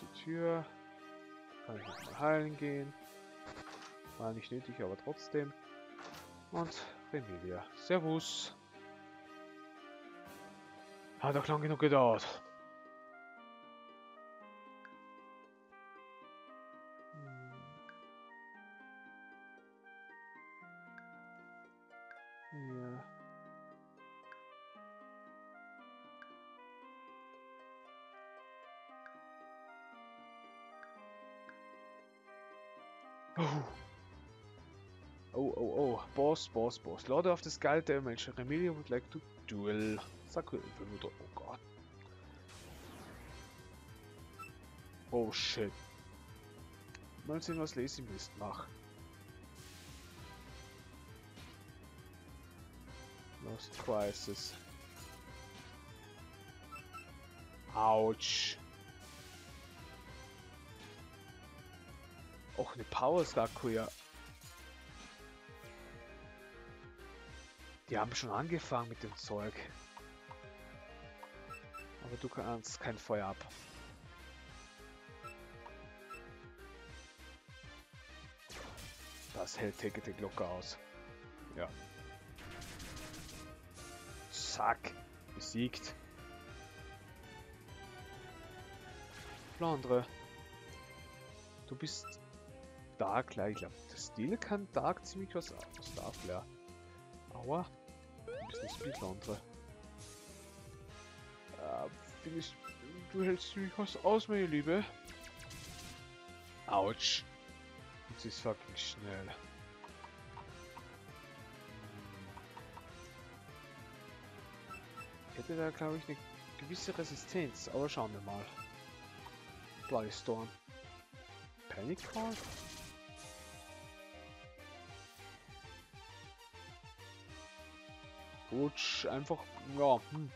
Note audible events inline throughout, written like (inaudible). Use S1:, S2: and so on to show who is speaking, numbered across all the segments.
S1: die Tür. Kann ich noch mal heilen gehen. War nicht nötig, aber trotzdem. Und Remilia. Servus. Hat doch lang genug gedauert. Oh, oh. Boss, Boss, Boss. Lord of the Skull Damage. Remelia would like to duel. Sakura Oh Gott. Oh shit. Mal sehen, was Lazy Mist macht. Lost Crisis. Autsch. Och, eine Power Sakuya. Die haben schon angefangen mit dem Zeug. Aber du kannst kein Feuer ab. Das hält Ticketing locker aus. Ja. Zack. Besiegt. Flandre. Du bist Dark, ich glaube, das Stil kann Dark ziemlich was aus Dark, ja. Aua. Ein bisschen Speedlaundre. Äh, Finde ich, du hältst ziemlich was aus, meine Liebe. Autsch. Und sie ist fucking schnell. Ich hätte da, glaube ich, eine gewisse Resistenz, aber schauen wir mal. Bloody Storm. Panic Call? Rutsch einfach, ja, hm.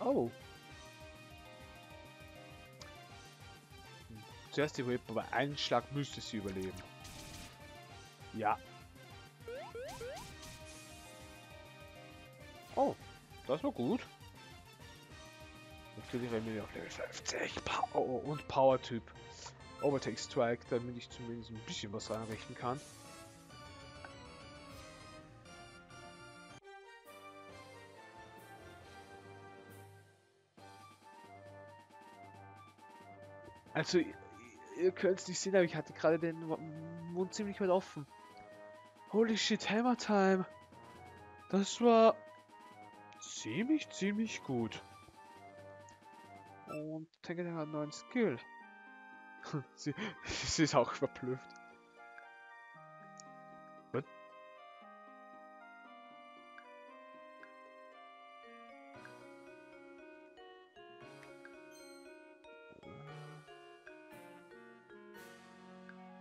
S1: Oh. Zuerst die Whip, aber einen Schlag müsste sie überleben. Ja. Oh, das war gut. Natürlich Remedy auf Level 50. Power und Power-Typ. Overtake Strike, damit ich zumindest ein bisschen was reinrichten kann. Also, ihr könnt es nicht sehen, aber ich hatte gerade den Mund ziemlich weit offen. Holy shit, Hammer Time! Das war ziemlich, ziemlich gut. Und Tengen hat einen neuen Skill. (laughs) sie, (laughs) sie ist auch verblüfft. Was?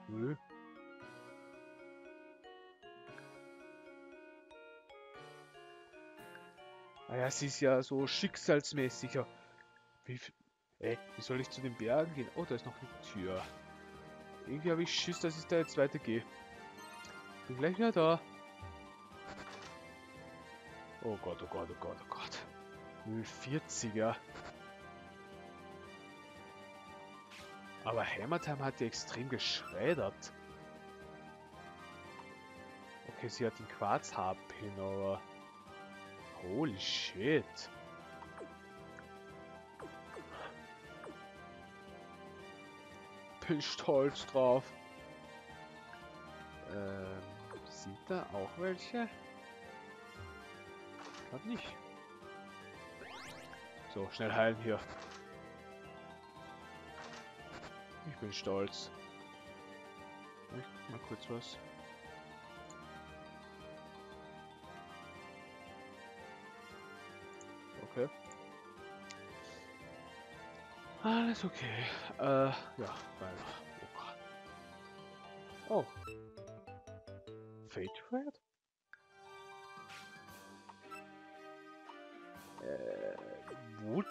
S1: Nö. Naja, ah sie ist ja so schicksalsmäßiger. Wie, Ey, wie soll ich zu den Bergen gehen? Oh, da ist noch eine Tür. Irgendwie habe ich Schiss, dass ich da jetzt weitergehe. Bin gleich wieder da. Oh Gott, oh Gott, oh Gott, oh Gott. 040er. Aber Hammertime hat die extrem geschreddert. Okay, sie hat den Quarz-HP, aber... Holy shit. Bin stolz drauf. Ähm, sieht da auch welche? Hat nicht. So, schnell heilen hier. Ich bin stolz. Ich mal kurz was. Okay. Alles okay. Äh, ja, weiter. Oh Oh. Fate Red? Äh, Wut?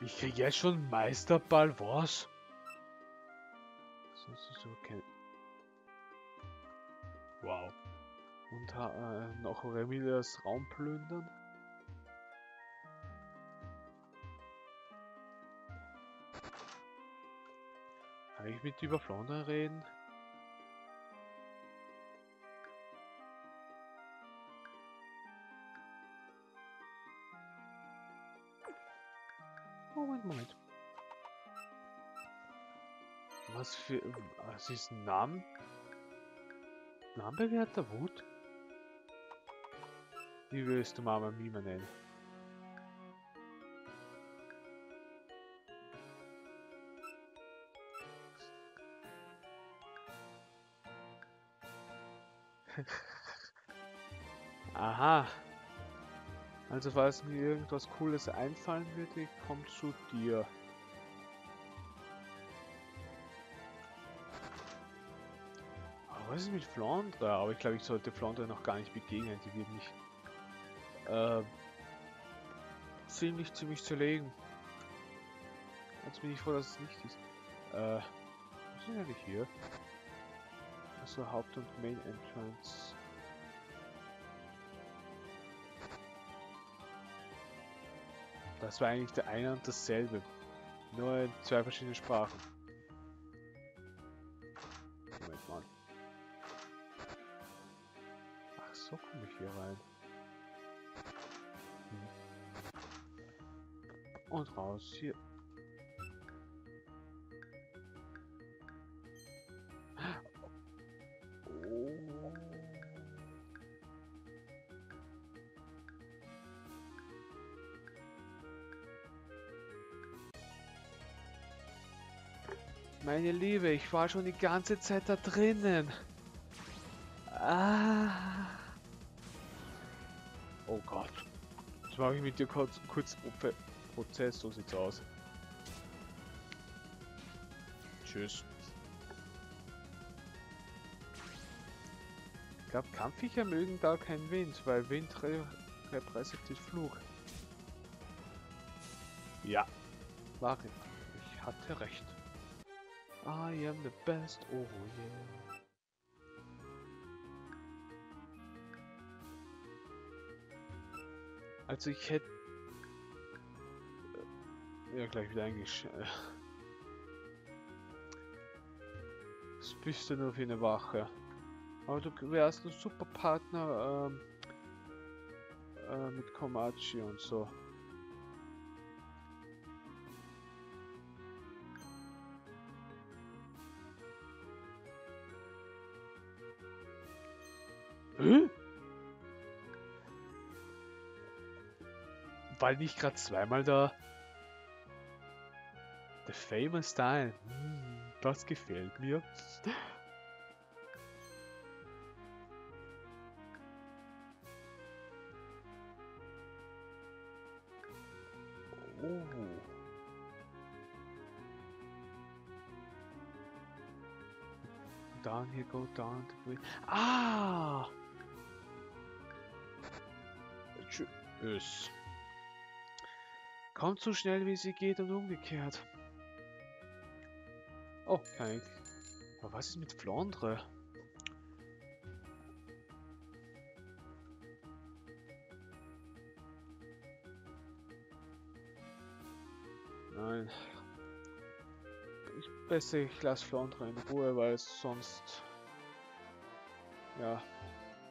S1: Ich krieg jetzt schon Meisterball, was? So, so, okay. Wow. Und äh, noch Remilias Raum plündern. Kann ich mit über reden? Moment, Moment. Was für... Was ist ein Name? Namenbewerter Wut? Wie willst du Mama Mima nennen? (laughs) Aha. Also falls mir irgendwas Cooles einfallen würde, ich komme zu dir. Was ist mit Flandre? Aber ich glaube, ich sollte Flandre noch gar nicht begegnen. Die wird mich äh, ziemlich, ziemlich zerlegen. Jetzt bin ich froh, dass es nicht ist. Äh, was ist denn hier? Also Haupt- und Main Entrance. Das war eigentlich der eine und dasselbe. Nur in zwei verschiedenen Sprachen. Raus hier. Meine Liebe, ich war schon die ganze Zeit da drinnen. Ah. Oh Gott. Jetzt mache ich mit dir kurz, kurz Pro Prozess, so sieht's aus. Tschüss. Ich glaube, Kampfviecher mögen gar keinen Wind, weil Wind re repräsentiert Fluch. Ja, war ich. Ich hatte recht. I am the best, oh yeah. Also ich hätte... Ja, gleich wieder eingesch... Was bist du nur für eine Wache? Aber du wärst ein super Partner ähm, äh, mit Komachi und so. Hä? War nicht gerade zweimal da? Famous style. Hm, das gefällt mir. Oh. Down here, go down. Ah! Tschüss. Kommt so schnell, wie sie geht und umgekehrt. Oh, kein. Aber was ist mit Flandre? Nein. Ich besser, ich lasse Flandre in Ruhe, weil sonst... Ja,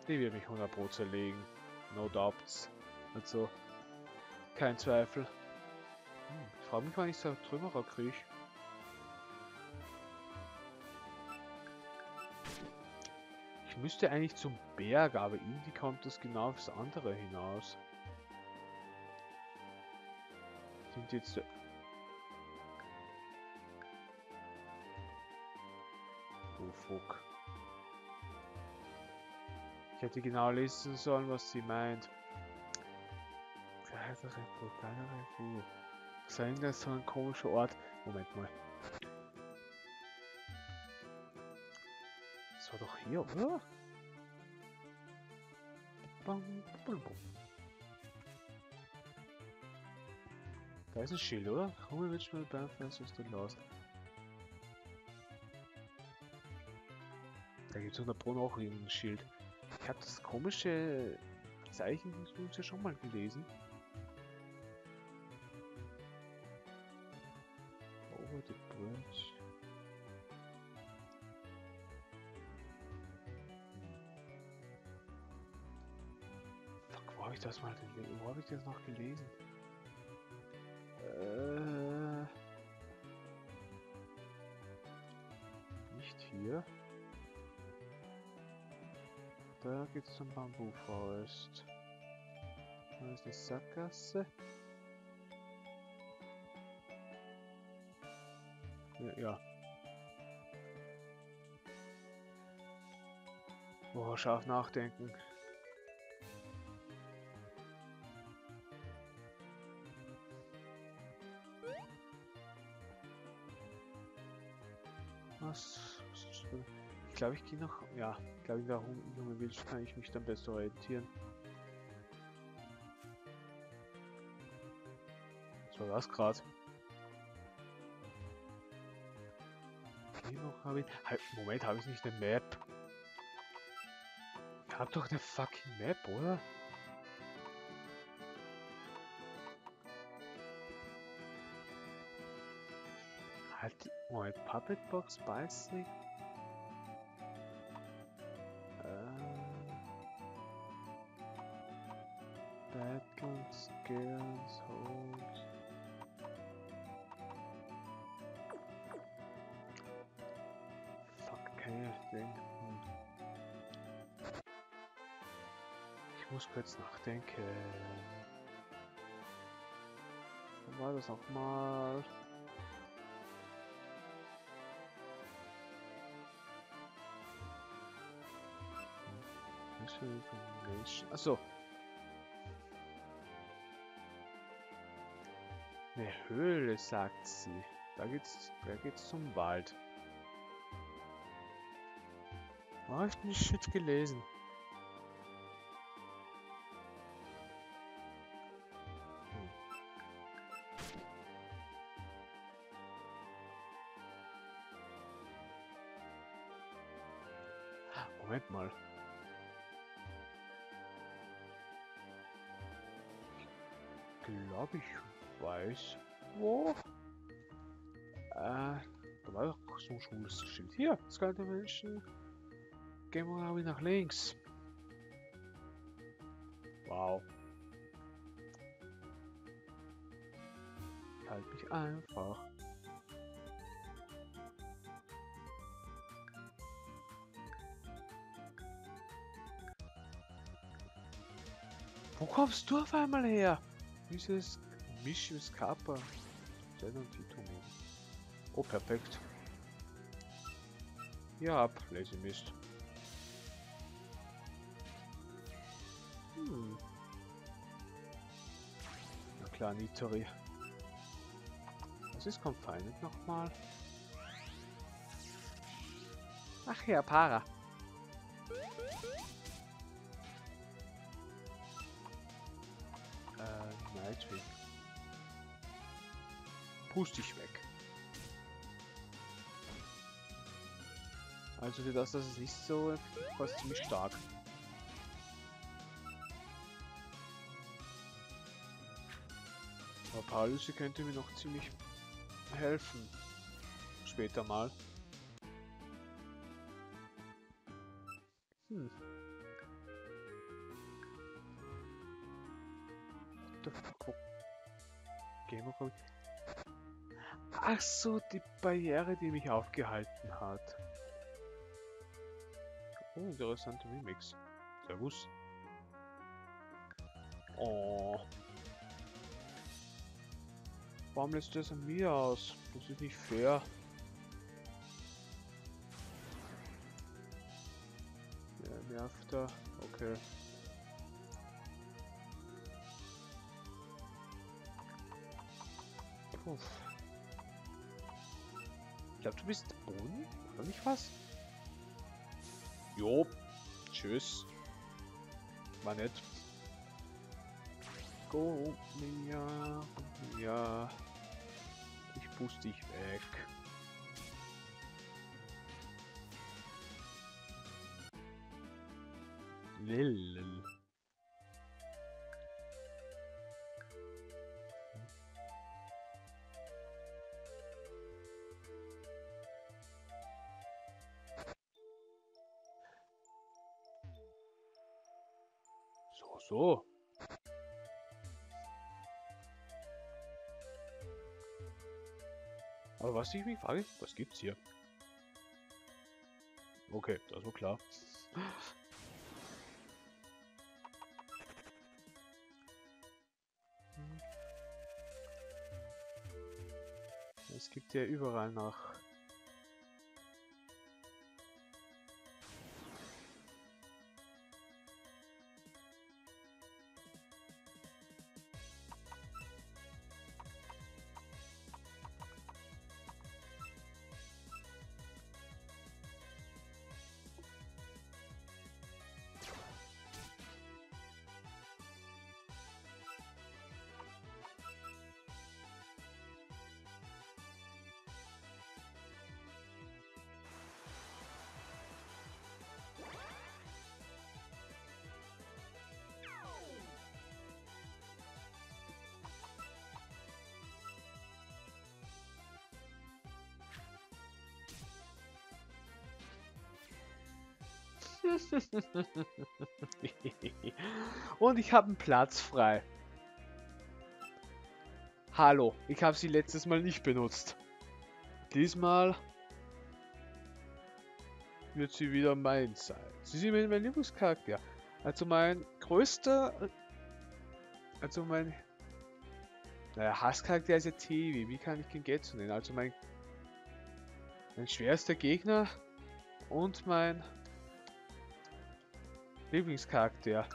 S1: die wird mich 100 Pro zerlegen. No doubts. Also, kein Zweifel. Hm, ich frage mich, wann ich so Trümmerer kriege. Müsste eigentlich zum Berg, aber irgendwie kommt das genau aufs andere hinaus. Sind jetzt... Oh fuck. Ich hätte genau lesen sollen, was sie meint. Kleinere, kleinere Fuhr. Sein das so ein komischer Ort. Moment mal. War doch hier, oder? Bam, bam, bam. Da ist ein Schild, oder? Schnell beim Fest ist der Lost. Da gibt es unter Brunnen auch irgendein Schild. Ich habe das komische Zeichen ja schon mal gelesen. Ich das mal gelesen? Wo habe ich das noch gelesen? Äh, nicht hier. Da geht's zum Bamboo Forest. Da ist die Sackgasse. Ja. ja. Boah, scharf nachdenken. Was? Ich glaube, ich gehe noch. Ja, ich glaube, in der Junge Milch kann ich mich dann besser orientieren. Was war das gerade? Habe ich. Moment, habe ich nicht eine Map? Ich hab doch eine fucking Map, oder? Moment, Puppet Box Bicycle? Battle Skills Hold. Fuck, keine Ding. Hm. Ich muss kurz nachdenken. War das nochmal? Achso. Eine Höhle, sagt sie. Da geht's, da geht's zum Wald. Oh, ich nicht Shit gelesen. Hm. Moment mal. Glaube, ich weiß, wo. Äh, da war doch so ein schwules Schild. Hier, Skull Dimension. Gehen wir nach links. Wow. Halt mich einfach. Wo kommst du auf einmal her? Dieses Mischus Kappa. Oh, perfekt. Ja, ab, Lazy Mist. Hm. Na klar, Nitori. Was ist Confinement nochmal? Ach ja, Para. Nightwing. Pust dich weg. Also für das, das ist nicht so fast ziemlich stark. Aber Paralyse könnte mir noch ziemlich helfen. Später mal. Gamer Ach so, die Barriere, die mich aufgehalten hat. Oh, interessante Remix. Servus. Oh. Warum lässt das an mir aus? Das ist nicht fair. Ja, nervt er. Okay. Puff. Ich glaube, du bist Boden? Oder nicht was? Jo. Tschüss. War nett. Go, Mia. Ja. Ich puste dich weg. Lillen. So. Aber was ich mich frage, was gibt's hier? Okay, das war klar. Es gibt ja überall nach (laughs) Und ich habe einen Platz frei. Hallo, ich habe sie letztes Mal nicht benutzt. Diesmal wird sie wieder mein sein. Sie sind mein Lieblingscharakter. Also mein größter... Also mein... Naja, Hasscharakter ist ja Tevi. Wie kann ich den Getsu nennen? Also mein... Mein schwerster Gegner und mein Lieblingscharakter.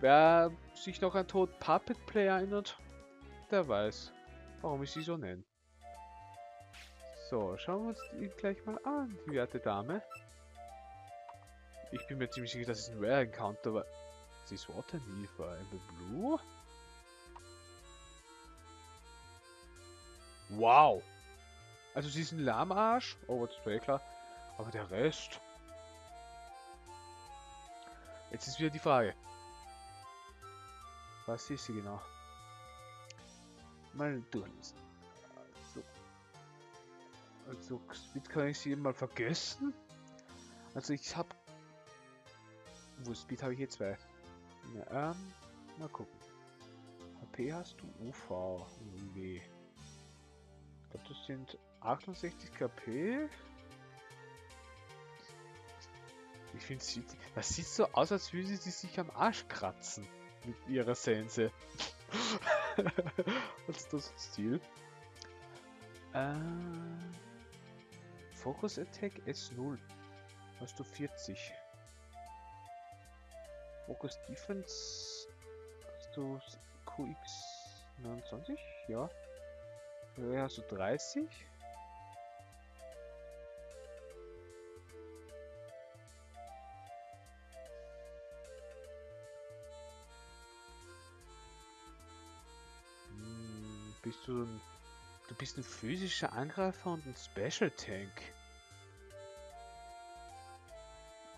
S1: Wer sich noch an Tod Puppet Play erinnert, der weiß, warum ich sie so nenne. So, schauen wir uns die gleich mal an, die werte Dame. Ich bin mir ziemlich sicher, dass es ein Rare Encounter war. Sie ist Water Neva, Ember Blue. Wow! Also sie ist ein Lahmarsch, oh, das war klar. Aber der Rest... Jetzt ist wieder die Frage. Was ist sie genau? Mal durchlesen. Also, also Speed kann ich sie mal vergessen. Also ich habe... Wo Speed habe ich hier zwei? Ja, ähm, mal gucken. HP hast du UV. UW. Ich glaube das sind 68 KP. Finde, das sieht so aus, als würde sie sich am Arsch kratzen. Mit ihrer Sense. (laughs) Was ist das Stil? Äh, Focus Attack S0. Hast du 40. Focus Defense. Hast du QX 29? Ja. Ja, hast du 30? Bist du ein, du bist ein physischer Angreifer und ein Special Tank.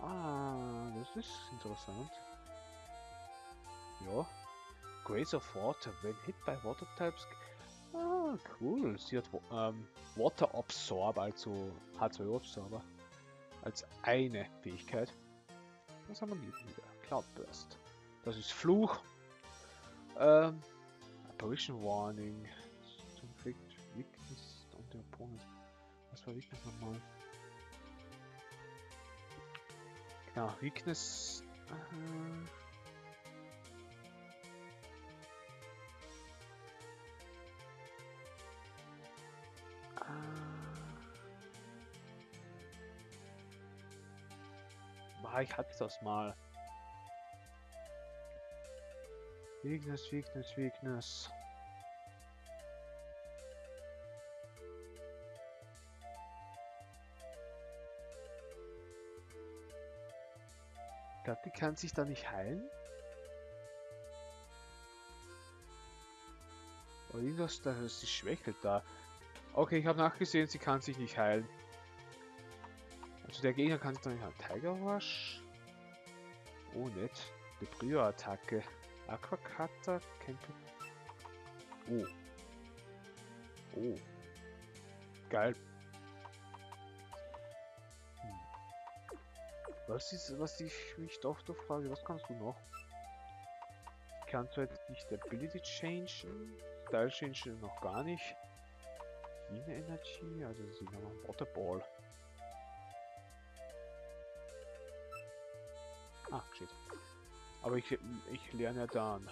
S1: Ah, das ist interessant. Ja. Grace of Water, when hit by Water Types. Ah, cool. Sie hat ähm, Water Absorb, also H2O Absorber. Als eine Fähigkeit. Was haben wir wieder? Cloudburst. Das ist Fluch. Ähm, Apparition Warning. Inflict Weakness on the opponent. Was war Weakness nochmal? Genau, Weakness. Äh, Ah, ich hatte das mal. Weakness, Weakness, Weakness. Ich glaube, die kann sich da nicht heilen. Aber irgendwas, da ist die schwächelt da. Okay, ich habe nachgesehen, sie kann sich nicht heilen. Also der Gegner kann sich doch nicht heilen. Tiger Rush. Oh, nett. Debrio-Attacke. Aquacutter. Camping. Oh. Oh. Geil. Hm. Was ist, was ich mich doch doch frage, was kannst du noch? Kannst du jetzt nicht Ability changen? Style change noch gar nicht. Heal Energy, also sie haben Waterball. Ah, shit. Aber ich, ich lerne ja dann.